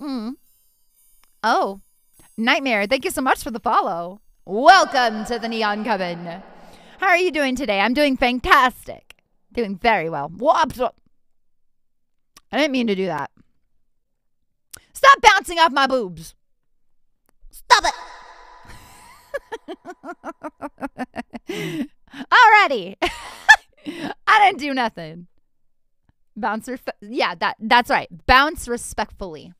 Mm. Oh, Nightmare, thank you so much for the follow. Welcome to the Neon Coven. How are you doing today? I'm doing fantastic. Doing very well. Whoops. I didn't mean to do that. Stop bouncing off my boobs. Stop it. Alrighty. I didn't do nothing. Bounce yeah, that that's right. Bounce respectfully.